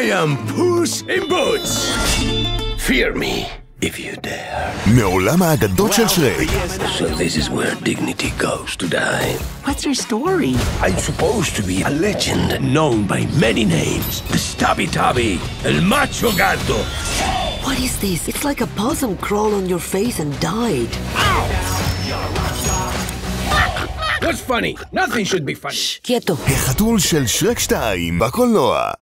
I am Puss in Boots! Fear me, if you dare. מעולם האגדות של שרק. So this is where dignity goes to die. What's your story? I'm supposed to be a legend known by many names. The Stabby Tabby, El Macho Gato. What is this? It's like a possum crawled on your face and died. What's funny? Nothing should be funny. Quieto. החתול של שרק 2 בקולנוע.